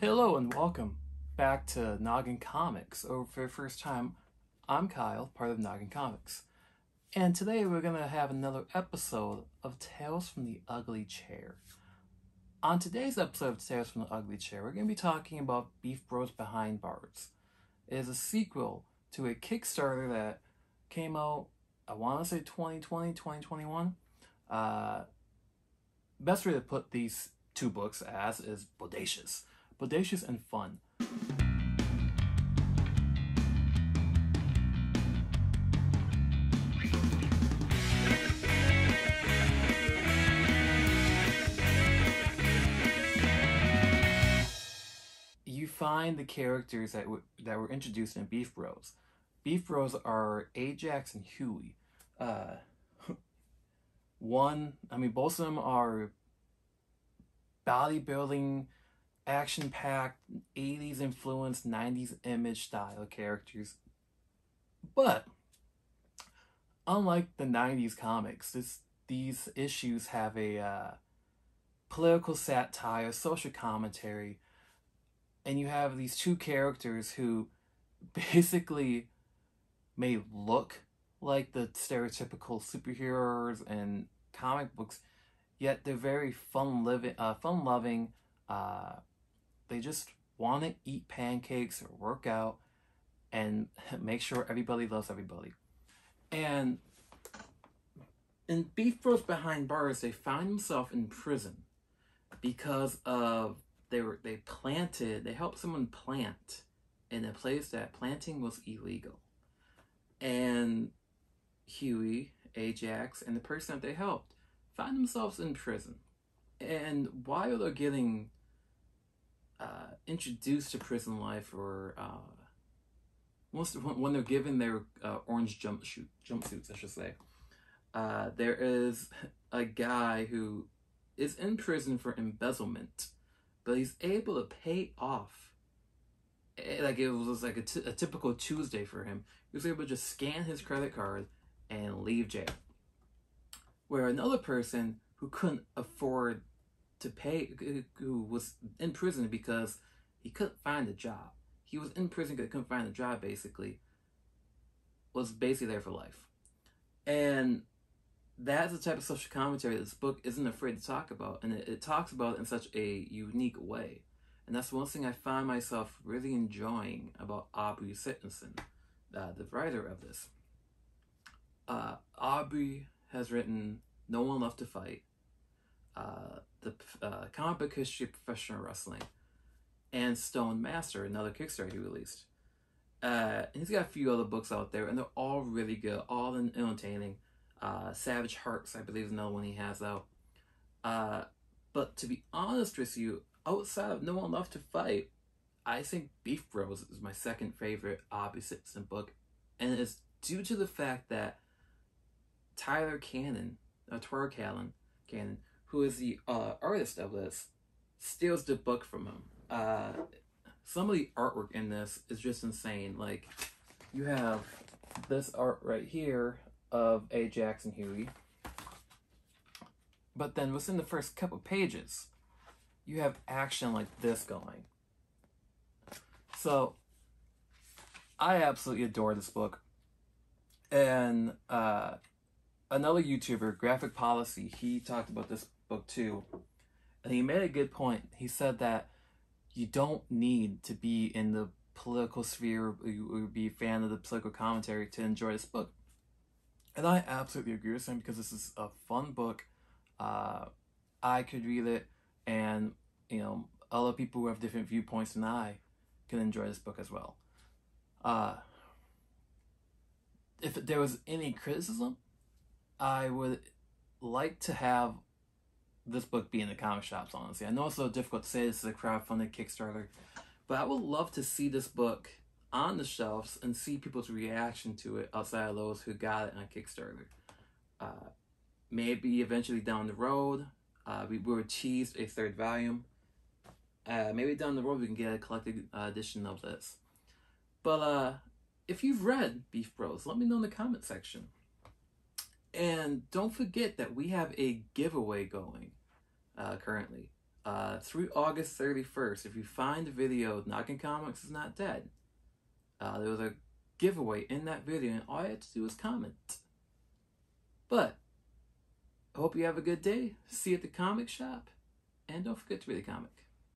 Hello and welcome back to Noggin Comics. Or for the first time, I'm Kyle, part of Noggin Comics. And today we're going to have another episode of Tales from the Ugly Chair. On today's episode of Tales from the Ugly Chair, we're going to be talking about Beef Bros Behind Bars. It is a sequel to a Kickstarter that came out, I want to say 2020, 2021. Uh, best way to put these two books as is bodacious. Bodacious and fun. You find the characters that, w- that were introduced in Beef Bros. Beef Bros are Ajax and Huey. Uh, one, I mean, both of them are bodybuilding, action packed, 80s influenced, 90s image style characters. But, unlike the 90s comics, this, these issues have a uh, political satire, social commentary, and you have these two characters who basically may look like the stereotypical superheroes and comic books, yet they're very fun living, uh, fun loving. Uh, they just want to eat pancakes or work out and make sure everybody loves everybody. And in Beef Bros Behind Bars, they find themselves in prison because of they were they planted they helped someone plant in a place that planting was illegal, and Huey, Ajax, and the person that they helped find themselves in prison. And while they're getting uh, introduced to prison life, or uh, most when they're given their uh, orange jumpsuit jumpsuits, I should say, uh, there is a guy who is in prison for embezzlement, but he's able to pay off. eh, Like it was like a, t- a typical Tuesday for him. He was able to just scan his credit card and leave jail. Where another person who couldn't afford to pay, who was in prison because he couldn't find a job. He was in prison because he couldn't find a job, basically, was basically there for life. And that's the type of social commentary this book isn't afraid to talk about. And it, it talks about it in such a unique way. And that's one thing I find myself really enjoying about Aubrey Sitterson, uh, the writer of this. Uh, Aubrey has written No One Left to Fight, uh, the uh, comic book history of professional wrestling, and Stone Master, another Kickstarter he released. Uh, and he's got a few other books out there, and they're all really good, all entertaining. Uh, Savage Hearts, I believe, is another one he has out. Uh, but to be honest with you, outside of No One Left to Fight, I think Beef Bros is my second favorite Aubrey Sitterson book, and it's due to the fact that Tyler Cannon, uh, Tyrell Callan, Cannon, who is the uh, artist of this, steals the book from him. Uh, some of the artwork in this is just insane. Like, you have this art right here of Ajax and Huey. But then within the first couple pages, you have action like this going. So, I absolutely adore this book. And uh, another YouTuber, Graphic Policy, he talked about this book too. And he made a good point. He said that you don't need to be in the political sphere or be a fan of the political commentary to enjoy this book. And I absolutely agree with him because this is a fun book. Uh, I could read it, and you know, other people who have different viewpoints than I can enjoy this book as well. Uh, if there was any criticism, I would like to have this book be in the comic shops, honestly. I know it's a little difficult to say this is a crowdfunded Kickstarter, but I would love to see this book on the shelves and see people's reaction to it outside of those who got it on Kickstarter. Uh, maybe eventually down the road, uh, we will tease a third volume. Uh, maybe down the road we can get a collected uh, edition of this. But uh, if you've read Beef Bros, let me know in the comment section. And don't forget that we have a giveaway going uh, currently. uh, through August 31st. If you find the video, Noggin Comics is not dead. Uh, there was a giveaway in that video, and all you had to do was comment. But I hope you have a good day. See you at the comic shop, and don't forget to read the comic.